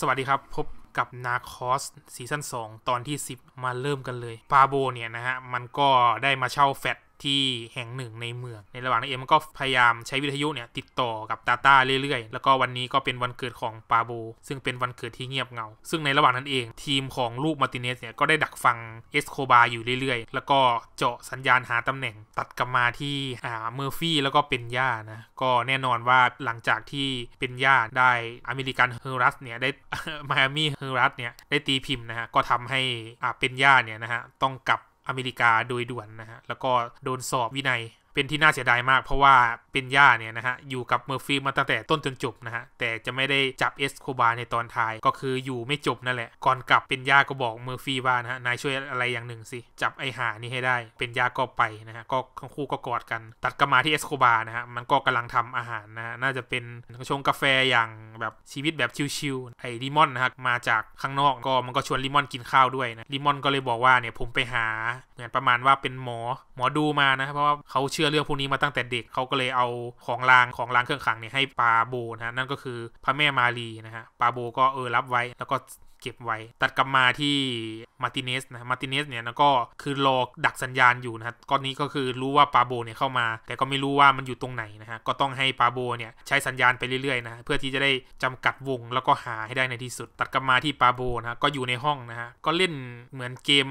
สวัสดีครับ พบกับ Narcos ซีซั่น2 ตอนที่ 10 มาเริ่มกันเลยปาโบเนี่ยนะฮะ มันก็ได้มาเช่าแฟลต ที่แห่งหนึ่งในเมือง ในระหว่างนั้นเองมันก็พยายามใช้วิทยุเนี่ยติดต่อกับตาตาเรื่อยๆ แล้วก็วันนี้ก็เป็นวันเกิดของปาโบ ซึ่งเป็นวันเกิดที่เงียบเหงา ซึ่งในระหว่างนั้นเอง ทีมของลูกมาติเนสเนี่ยก็ได้ดักฟังเอสโคบาอยู่เรื่อยๆ แล้วก็เจาะสัญญาณหาตำแหน่งตัดกลับมาที่อ่าเมอร์ฟี่แล้วก็เป็นย่านะก็แน่นอนว่าหลังจากที่เป็นย่าได้ American Herald เนี่ยได้ Miami Herald เนี่ยได้ตีพิมพ์นะฮะก็ทำให้อ่าเป็นย่าเนี่ยนะฮะต้องกลับ อเมริกาโดยด่วนนะฮะแล้วก็โดนสอบวินัย เป็นที่น่าเสียดายมากเพราะว่าเป็นย่าเนี่ยนะฮะ อยู่กับเมอร์ฟี่มาตั้งแต่ต้นจนจบนะฮะ แต่จะไม่ได้จับเอสโคบาในตอนท้ายก็คืออยู่ไม่จบนั่นแหละ ก่อนกลับเป็นย่าก็บอกเมอร์ฟี่ว่านะฮะ นายช่วยอะไรอย่างหนึ่งสิ จับไอห่านี่ให้ได้ เป็นย่าก็ไปนะฮะ ก็ทั้งคู่ก็กอดกัน ตัดกลับมาที่เอสโคบานะฮะ มันก็กำลังทำอาหารนะฮะ น่าจะเป็นชงกาแฟอย่างแบบชีวิตแบบชิลๆไอ้ลิมอนนะฮะมาจากข้างนอกก็มันก็ชวนลิมอนกินข้าวด้วยนะลิมอนก็เลยบอกว่าเนี่ยผมไปหาเหมือนประมาณว่าเป็นหมอหมอดูมานะเพราะว่าเขาเชื่อเรื่องพวกนี้มาตั้งแต่เด็กเขาก็เลยเอาของรางของรางเครื่องขลังเนี่ยให้ปาโบนะฮะนั่นก็คือพระแม่มารีนะฮะปาโบก็เออรับไว้แล้วก็เก็บไว้ ตัดกลับมาที่มาร์ติเนสนะมาร์ติเนสเนี่ยนะก็คือรอดักสัญญาณอยู่นะฮะตอนนี้ก็คือรู้ว่าปาโบเนี่ยเข้ามา แต่ก็ไม่รู้ว่ามันอยู่ตรงไหนนะฮะก็ต้องให้ปาโบเนี่ยใช้สัญญาณไปเรื่อยๆนะเพื่อที่จะได้จำกัดวงแล้วก็หาให้ได้ในที่สุด ตัดกลับมาที่ปาโบนะก็อยู่ในห้องนะฮะก็เล่นเหมือนเกม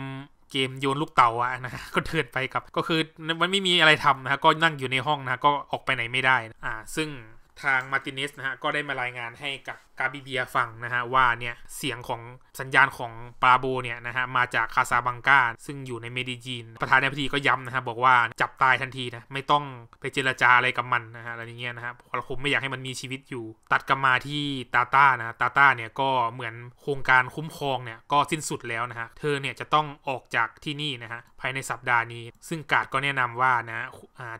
เกมโยนลูกเต๋าอะนะฮะก็เดินไปกับ ก็คือมันไม่มีอะไรทำนะฮะก็นั่งอยู่ในห้องนะก็ออกไปไหนไม่ได้นะอ่าซึ่ง ทางมาร์ติเนสนะฮะก็ได้มารายงานให้กับกาบิเบียฟังนะฮะว่าเนี่ยเสียงของสัญญาณของปาโบเนี่ยนะฮะมาจากคาซาบังกาซึ่งอยู่ในเมดิจีน ประธานาธิบดีก็ย้ำนะฮะบอกว่าจับตายทันทีนะไม่ต้องไปเจรจาอะไรกับมันนะฮะอะไรอย่างเงี้ยนะฮะเพราะผมไม่อยากให้มันมีชีวิตอยู่ ตัดกลับมาที่ตาต้านะตาต้าเนี่ยก็เหมือนโครงการคุ้มครองเนี่ยก็สิ้นสุดแล้วนะฮะเธอเนี่ยจะต้องออกจากที่นี่นะฮะ ภายในสัปดาห์นี้ ซึ่งกาดก็แนะนำว่านะ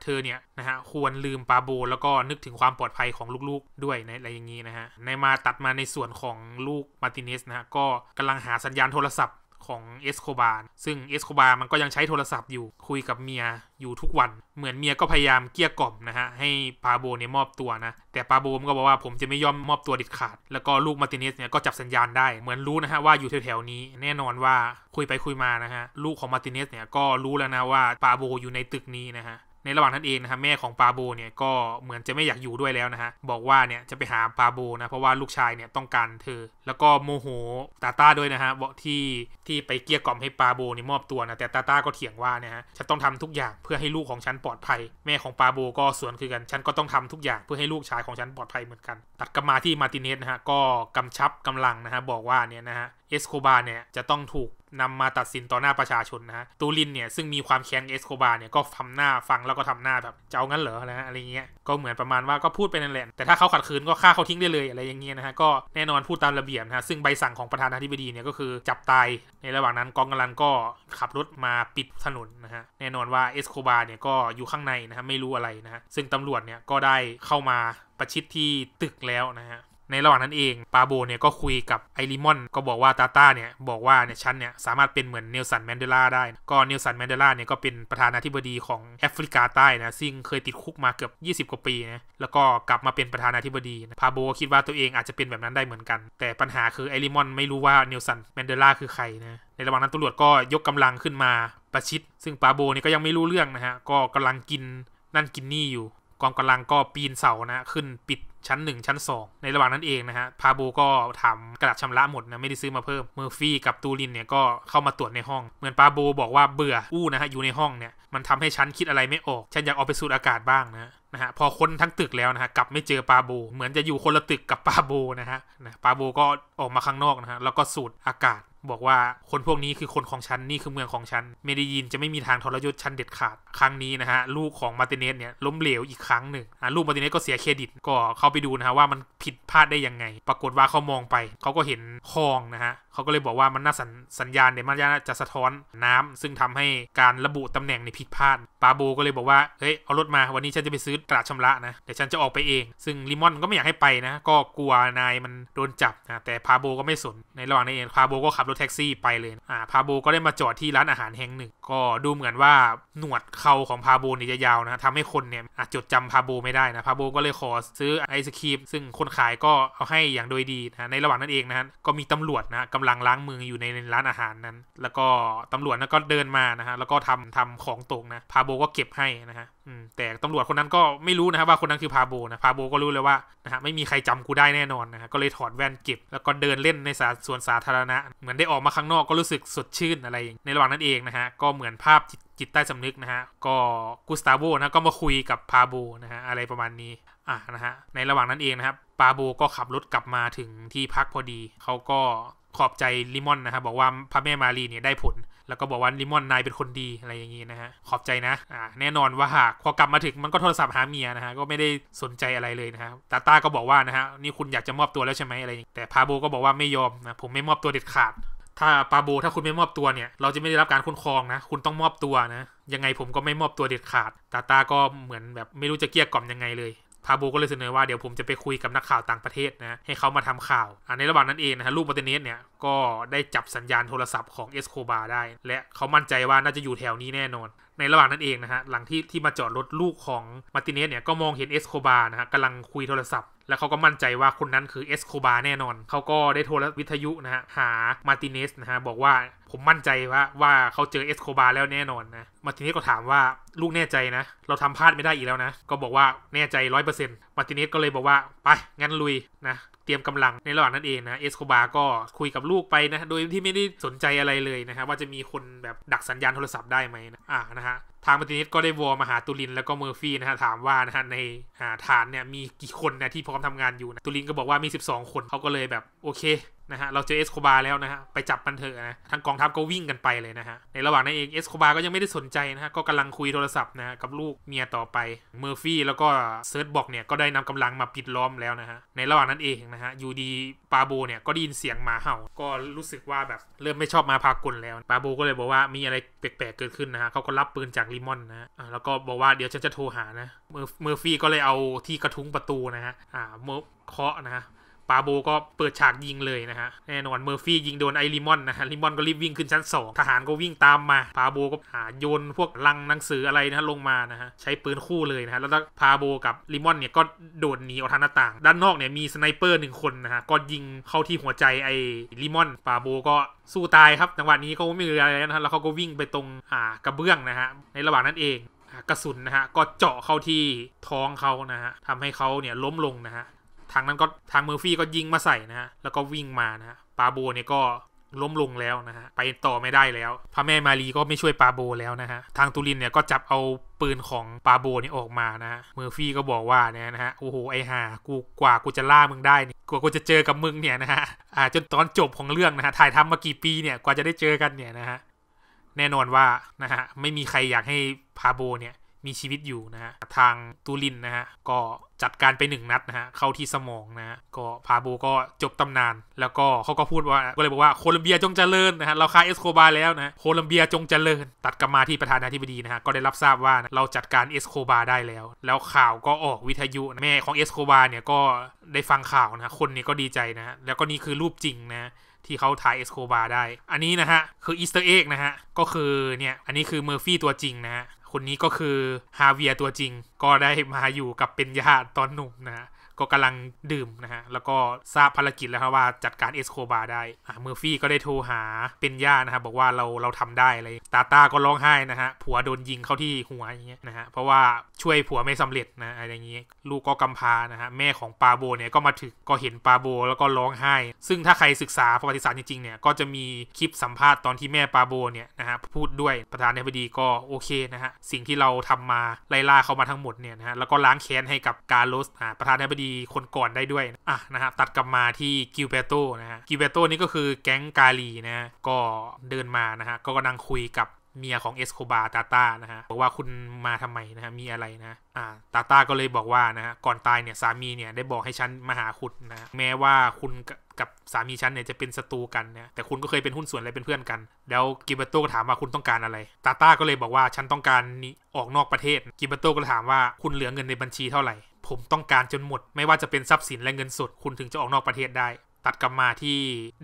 เธอเนี่ยนะฮะควรลืมปาโบ แล้วก็นึกถึงความปลอดภัยของลูกๆด้วยในอะไรอย่างนี้นะฮะในมาตัดมาในส่วนของลูกมาร์ติเนสนะฮะก็กำลังหาสัญญาณโทรศัพท์ ของเอสโคบาซึ่งเอสโคบามันก็ยังใช้โทรศัพท์อยู่คุยกับเมียอยู่ทุกวัน เหมือนเมียก็พยายามเกลี้ยกล่อมนะฮะ ให้ปาโบเนี่ยมอบตัวนะ แต่ปาโบมันก็บอกว่าผมจะไม่ยอมมอบตัวเด็ดขาด แล้วก็ลูกมาติเนสเนี่ยก็จับสัญญาณได้ เหมือนรู้นะฮะว่าอยู่แถวๆนี้ แน่นอนว่าคุยไปคุยมานะฮะ ลูกของมาติเนสเนี่ยก็รู้แล้วนะว่าปาโบอยู่ในตึกนี้นะฮะ ในระหว่างนั้นเองนะฮะแม่ของปาโบเนี่ยก็เหมือนจะไม่อยากอยู่ด้วยแล้วนะฮะบอกว่าเนี่ยจะไปหาปาโบนะเพราะว่าลูกชายเนี่ยต้องการเธอ แล้วก็โมโหตาต้าด้วยนะฮะบอกที่ที่ไปเกลี้ยกล่อมให้ปาโบเนี่ยมอบตัวนะแต่ตาต้าก็เถียงว่าเนี่ยฮะฉันต้องทำทุกอย่างเพื่อให้ลูกของฉันปลอดภัย แม่ของปาโบก็สวนคือกันฉันก็ต้องทำทุกอย่างเพื่อให้ลูกชายของฉันปลอดภัยเหมือนกัน ตัดกลับมาที่มาติเนสนะฮะก็กำชับกำลังนะฮะบอกว่าเนี่ยนะฮะเอสโคบาเนี่ยจะต้องถูก นำมาตัดสินต่อหน้าประชาชนนะฮะ ตูลินเนี่ยซึ่งมีความแค้นเอสโคบาเนี่ยก็ทำหน้าฟังแล้วก็ทำหน้าแบบจะเอางั้นเหรอนะฮะอะไรเงี้ย ก็เหมือนประมาณว่าก็พูดไปนั่นแหละ แต่ถ้าเขาขัดขืนก็ฆ่าเขาทิ้งได้เลยอะไรอย่างเงี้ยนะฮะ ก็แน่นอนพูดตามระเบียบนะฮะ ซึ่งใบสั่งของประธานาธิบดีเนี่ยก็คือจับตาย ในระหว่างนั้นกองกำลังก็ขับรถมาปิดถนนนะฮะ แน่นอนว่าเอสโคบาเนี่ยก็อยู่ข้างในนะฮะไม่รู้อะไรนะฮะ ซึ่งตำรวจเนี่ยก็ได้เข้ามาประชิดที่ตึกแล้วนะฮะ ในระหว่างนั้นเองปาโบเนี่ยก็คุยกับไอริมอนก็บอกว่าตาตาเนี่ยบอกว่าเนี่ยฉันเนี่ยสามารถเป็นเหมือนเนลสันแมนเดลาได้ ก็เนลสันแมนเดลาเนี่ยก็เป็นประธานาธิบดีของแอฟริกาใต้นะซึ่งเคยติดคุกมาเกือบ 20 กว่าปีนะแล้วก็กลับมาเป็นประธานาธิบดีปาโบคิดว่าตัวเองอาจจะเป็นแบบนั้นได้เหมือนกัน แต่ปัญหาคือไอริมอนไม่รู้ว่าเนลสันแมนเดลาคือใครนะในระหว่างนั้นตำรวจก็ยกกำลังขึ้นมาประชิด ซึ่งปาโบเนี่ยก็ยังไม่รู้เรื่องนะฮะก็กำลังกินนั่นกินนี่อยู่กองกำลังก็ปีนเสานะขึ้นปิด ชั้น 1 ชั้น 2 ในระหว่างนั้นเองนะฮะพาโบก็ถามกระดาษชำระหมดนะไม่ได้ซื้อมาเพิ่มเมอร์ฟี่กับตูลินเนี่ยก็เข้ามาตรวจในห้อง เหมือนปาโบบอกว่าเบื่ออยู่นะฮะอยู่ในห้องเนี่ยมันทำให้ฉันคิดอะไรไม่ออก ฉันอยากออกไปสูดอากาศบ้างนะนะฮะพอค้นทั้งตึกแล้วนะฮะกลับไม่เจอปาโบ เหมือนจะอยู่คนละตึกกับปาโบนะฮะนะปาโบก็ออกมาข้างนอกนะฮะแล้วก็สูดอากาศบอกว่าคนพวกนี้คือคนของฉัน นี่คือเมืองของฉัน เมดิยินจะไม่มีทางทรยศฉันเด็ดขาด ครั้งนี้นะฮะ ลูกของมาติเนสเนี่ยล้มเหลวอีกครั้งหนึ่งลูกมาติเนสก็เสียเครดิต ก็เข้าไปดูนะฮะว่ามันผิดพลาดได้ยังไง ปรากฏว่าเขามองไป เขาก็เห็นคลองนะฮะเขาก็เลยบอกว่ามันน่าสัญญาณเนี่ยมันน่าจะสะท้อนน้ำซึ่งทำให้การระบุตำแหน่งในผิดพลาดปาโบก็เลยบอกว่าเฮ้ยเอารถมาวันนี้ฉันจะไปซื้อกระดาษชำระนะเดี๋ยวฉันจะออกไปเอง ซึ่งลิมอนก็ไม่อยากให้ไปนะ ก็กลัวนายมันโดนจับนะแต่พาโบก็ไม่สนในระหว่างนั้นเองพาโบก็ขับรถแท็กซี่ไปเลยอ่าพาโบก็ได้มาจอดที่ร้านอาหารแห่งหนึ่ง ก็ดูเหมือนว่าหนวดเขาของพาโบเนี่ยจะยาวนะทำให้คนเนี่ยจดจำพาโบไม่ได้นะพาโบก็เลยขอซื้อไอศครีมซึ่งคนขายก็เอาให้อย่างโดยดีนะในระหว่างนั้นเองนะฮะก็มีตำรวจนะกำลังล้างมืออยู่ในร้านอาหารนั้น แล้วก็ตำรวจนั้นก็เดินมานะฮะแล้วก็ทำทำของตกนะพาโบก็เก็บให้นะฮะแต่ตำรวจคนนั้นก็ไม่รู้นะครับว่าคนนั้นคือพาโบนะพาโบก็รู้เลยว่านะฮะไม่มีใครจำกูได้แน่นอนนะฮะก็เลยถอดแว่นเก็บ แล้วก็เดินเล่นในสาสวนสาธารณะ เหมือนได้ออกมาข้างนอกก็รู้สึกสดชื่นอะไรอย่างในระหว่างนั้นเองนะฮะก็เหมือนภาพจิตจิตใต้สำนึกนะฮะก็กุสตาโบนะก็มาคุยกับพาโบนะฮะอะไรประมาณนี้ อะนะฮะในระหว่างนั้นเองนะครับปาโบก็ขับรถกลับมาถึงที่พักพอดี เขาก็ขอบใจลิมอนนะครับบอกว่าพระแม่มารีเนี่ยได้ผล แล้วก็บอกว่าลิมอนนายเป็นคนดีอะไรอย่างงี้นะฮะขอบใจนะอ่าแน่นอนว่าหากพอกลับมาถึงมันก็โทรศัพท์หาเมียนะฮะก็ไม่ได้สนใจอะไรเลยนะฮะตาตาก็บอกว่านะฮะนี่คุณอยากจะมอบตัวแล้วใช่ไหมอะไรแต่พาโบก็บอกว่าไม่ยอมนะผมไม่มอบตัวเด็ดขาด ถ้าปาโบถ้าคุณไม่มอบตัวเนี่ย เราจะไม่ได้รับการคุ้มครองนะ คุณต้องมอบตัวนะยังไงผมก็ไม่มอบตัวเด็ดขาด ตาตาก็เหมือนแบบไม่รู้จะเกลี้ยกล่อมยังไงเลย พาโบก็เลยเสนอว่าเดี๋ยวผมจะไปคุยกับนักข่าวต่างประเทศนะให้เขามาทำข่าวในระหว่างนั้นเองนะฮะลูกมาเตเนสเนี่ยก็ได้จับสัญญาณโทรศัพท์ของเอสโคบาได้ และเขามั่นใจว่าน่าจะอยู่แถวนี้แน่นอน ในระหว่างนั้นเองนะฮะหลังที่ที่มาจอดรถลูกของมาติเนสเนี่ยก็มองเห็นเอสโคบานะฮะกำลังคุยโทรศัพท์ แล้วเขาก็มั่นใจว่าคนนั้นคือเอสโคบาแน่นอน เขาก็ได้โทรวิทยุนะฮะหามาติเนสนะฮะบอกว่าผมมั่นใจว่าว่าเขาเจอเอสโคบาแล้วแน่นอนนะมาติเนสก็ถามว่าลูกแน่ใจนะ เราทำพลาดไม่ได้อีกแล้วนะ ก็บอกว่าแน่ใจร้อยเปอร์เซ็นต์มาติเนสก็เลยบอกว่าไปงั้นลุยนะ เตรียมกำลังในระหว่างนั้นเองนะเอสโคบาก็คุยกับลูกไปนะโดยที่ไม่ได้สนใจอะไรเลยนะครับว่าจะมีคนแบบดักสัญญาณโทรศัพท์ได้ไหมนะอ่านะฮะทางมาตินิสก็ได้วอมาหาตูลินแล้วก็เมอร์ฟี่นะฮะถามว่านะฮะในฐานเนี่ยมีกี่คนนะที่พร้อมทำงานอยู่นะตูลินก็บอกว่ามี 12 คนเขาก็เลยแบบโอเค นะฮะเราเจอเอสโคบาแล้วนะฮะไปจับมันเถอะนะทั้งกองทัพก็วิ่งกันไปเลยนะฮะในระหว่างนั้นเองเอสโคบาก็ยังไม่ได้สนใจนะฮะก็กำลังคุยโทรศัพท์นะฮะกับลูกเมียต่อไปเมอร์ฟี่แล้วก็ Search Bloc เนี่ยก็ได้นำกำลังมาปิดล้อมแล้วนะฮะในระหว่างนั้นเองนะฮะอยู่ดีๆปาโบเนี่ยก็ได้ยินเสียงหมาเห่า ก็รู้สึกว่าแบบเริ่มไม่ชอบมาพากลแล้วปาโบก็เลยบอกว่ามีอะไรแปลกๆเกิดขึ้นนะฮะเขาก็รับปืนจากลิมอนนะฮะแล้วก็บอกว่าเดี๋ยวฉันจะโทรหานะเมอร์ฟี่ก็เลยเอาที่กระทุ้งประตูนะฮะอ่าเมอร์เคาะนะฮะ ปาโบก็เปิดฉากยิงเลยนะฮะ แน่นอนเมอร์ฟี่ยิงโดนไอริมอนนะฮะริมอนก็รีบวิ่งขึ้นชั้น 2 ทหารก็วิ่งตามมา ปาโบก็หาโยนพวกลังหนังสืออะไรนะลงมานะฮะ ใช้ปืนคู่เลยนะฮะ แล้วก็พาโบกับริมอนเนี่ยก็โดดหนีออกทางหน้าต่าง ด้านนอกเนี่ยมี sniper หนึ่งคนนะฮะ ก็ยิงเข้าที่หัวใจไอริมอน ปาโบก็สู้ตายครับ จังหวะนี้ก็ไม่มีอะไรนะฮะ แล้วเขาก็วิ่งไปตรงอ่ากระเบื้องนะฮะ ในระหว่างนั้นเองกระสุนนะฮะก็เจาะเข้าที่ท้องเขานะฮะทำให้เขาเนี่ยล้มลงนะฮะ ทางนั้นก็ทางเมอร์ฟี่ก็ยิงมาใส่นะฮะแล้วก็วิ่งมานะฮะปาโบเนี่ยก็ล้มลงแล้วนะฮะไปต่อไม่ได้แล้ว พระแม่มารีก็ไม่ช่วยปาโบแล้วนะฮะทางตูรินเนี่ยก็จับเอาปืนของปาโบนี่ออกมานะฮะเมอร์ฟี่ก็บอกว่าเนี่ยนะฮะโอ้โหไอห่ากูกว่ากูจะล่ามึงได้นี่กว่ากูจะเจอกับมึงเนี่ยนะฮะอ่าจนตอนจบของเรื่องนะฮะถ่ายทำมากี่ปีเนี่ยกว่าจะได้เจอกันเนี่ยนะฮะแน่นอนว่านะฮะไม่มีใครอยากให้พาโบเนี่ย มีชีวิตอยู่นะฮะ ทางตูลินนะฮะ ก็จัดการไปหนึ่งนัดนะฮะ เข้าที่สมองนะฮะ ก็พาโบก็จบตำนาน แล้วก็เขาก็พูดว่า ก็เลยบอกว่าโคลัมเบียจงเจริญนะฮะ เราฆ่าเอสโคบาแล้วนะ โคลัมเบียจงเจริญ ตัดกลับมาที่ประธานาธิบดีนะฮะ ก็ได้รับทราบว่าเราจัดการเอสโคบาได้แล้ว แล้วข่าวก็ออกวิทยุแม่ของเอสโคบาเนี่ยก็ได้ฟังข่าวนะ คนนี้ก็ดีใจนะะแล้วก็นี่คือรูปจริงนะที่เขาถ่ายเอสโคบาได้ อันนี้นะฮะ คือ Easter egg นะฮะ ก็คือเนี่ย อันนี้คือเมอร์ฟี่ตัวจริงนะฮะ คนนี้ก็คือฮาเวียตัวจริง ก็ได้มาอยู่กับเป็นญาติตอนหนุ่มนะฮะ ก็กำลังดื่มนะฮะ แล้วก็ทราบภารกิจแล้วครับว่าจัดการเอสโคบาได้เมอร์ฟี่ก็ได้โทรหาเป็นญานะครับบอกว่าเราเราทำได้อะไรตาตาก็ร้องไห้นะฮะ ผัวโดนยิงเข้าที่หัวอย่างเงี้ยนะฮะ เพราะว่าช่วยผัวไม่สำเร็จนะอะไรอย่างเงี้ยลูกก็กำพร้านะฮะ แม่ของปาโบเนี่ยก็มาถึงก็เห็นปาโบแล้วก็ร้องไห้ ซึ่งถ้าใครศึกษาประวัติศาสตร์จริงๆเนี่ยก็จะมีคลิปสัมภาษณ์ตอนที่แม่ปาโบเนี่ยนะฮะพูดด้วยประธานาธิบดีก็โอเคนะฮะสิ่งที่เราทำมาไล่ล่าเขามาทั้งหมดเนี่ยนะฮะแล้วก็ล้างแค้นให้กับกาโลสประธานาธิบดีคนก่อนได้ด้วยอะนะฮะตัดกลับมาที่กิวเปโตนะฮะกิวเปโตนี่ก็คือแก๊งกาลีนะก็เดินมานะฮะก็กำลังคุยกับเมียของเอสโคบาตาตานะฮะบอกว่าคุณมาทำไมนะฮะมีอะไรนะอ่าตาตาก็เลยบอกว่านะฮะก่อนตายเนี่ยสามีเนี่ยได้บอกให้ฉันมาหาคุณนะแม้ว่าคุณกับสามีฉันเนี่ยจะเป็นศัตรูกันเนี่ยแต่คุณก็เคยเป็นหุ้นส่วนและเป็นเพื่อนกัน แล้วกิเบโตก็ถามว่าคุณต้องการอะไร ตาต้าก็เลยบอกว่าฉันต้องการออกนอกประเทศกิเบโตก็ถามว่าคุณเหลือเงินในบัญชีเท่าไหร่ มต้องการจนหมด ไม่ว่าจะเป็นทรัพย์สินและเงินสดคุณถึงจะออกนอกประเทศได้ ตัดกลับมาที่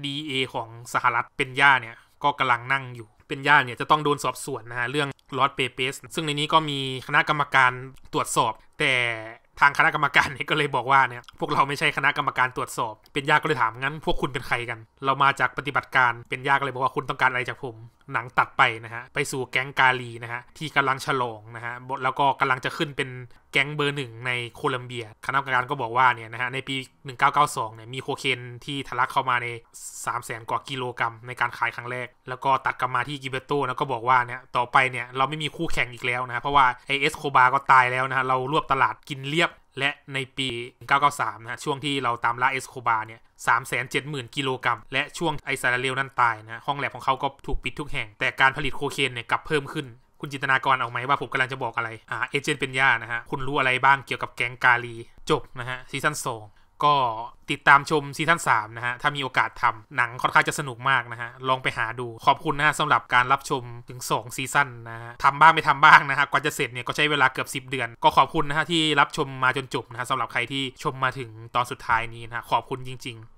DA ของสหรัฐเป็นย่าเนี่ยก็กำลังนั่งอยู่เป็นย่าเนี่ยจะต้องโดนสอบสวนนะฮะเรื่องลอตเปเปสซึ่งในนี้ก็มีคณะกรรมการตรวจสอบ แต่ทางคณะกรรมการเนี่ยก็เลยบอกว่าเนี่ยพวกเราไม่ใช่คณะกรรมการตรวจสอบ เป็นย่าก็เลยถามงั้น พวกคุณเป็นใครกัน เรามาจากปฏิบัติการเป็นย่าก็เลยบอกว่าคุณต้องการอะไรจากผม หนังตัดไปนะฮะ ไปสู่แก๊งกาลีนะฮะ ที่กำลังฉลองนะฮะ แล้วก็กำลังจะขึ้นเป็นแก๊งเบอร์หนึ่งในโคลัมเบีย คณะกรรมการก็บอกว่าเนี่ยนะฮะ ในปี 1992 เนี่ย มีโคเคนที่ทะลักเข้ามาใน 3 0 0แสนกว่ากิโลกรัมในการขายครั้งแรก แล้วก็ตัดกลับมาที่กิวเปโตแล้วก็บอกว่าเนี่ย ต่อไปเนี่ย เราไม่มีคู่แข่งอีกแล้วนะ เพราะว่าไอเอสโคบาก็ตายแล้วนะฮะ เรารวบตลาดกินเรียบ และในปี1993 นะช่วงที่เราตามล่าเอสโคบาเนี่ย 370,000 กิโลกรัม และช่วงไอซาราเรลนั่นตายนะห้องแล็บของเขาก็ถูกปิดทุกแห่ง แต่การผลิตโคเคนเนี่ยกลับเพิ่มขึ้น คุณจินตนาการออกไหมว่าผมกำลังจะบอกอะไร อ่า agent เปญานะฮะ คุณรู้อะไรบ้างเกี่ยวกับแก๊งกาลี จบนะฮะซีซั่น2 ก็ติดตามชมซีซั่น3นะฮะ ถ้ามีโอกาสทำหนังค่อนข้างจะสนุกมากนะฮะ ลองไปหาดูขอบคุณนะฮะสำหรับการรับชมถึง 2 ซีซั่นนะฮะทำบ้างไม่ทำบ้างนะฮะ กว่าจะเสร็จเนี่ย ก็ใช้เวลาเกือบ 10 เดือน ก็ขอบคุณนะฮะที่รับชมมาจนจบนะฮะสำหรับใครที่ชมมาถึงตอนสุดท้ายนี้นะฮะ ขอบคุณจริง ๆ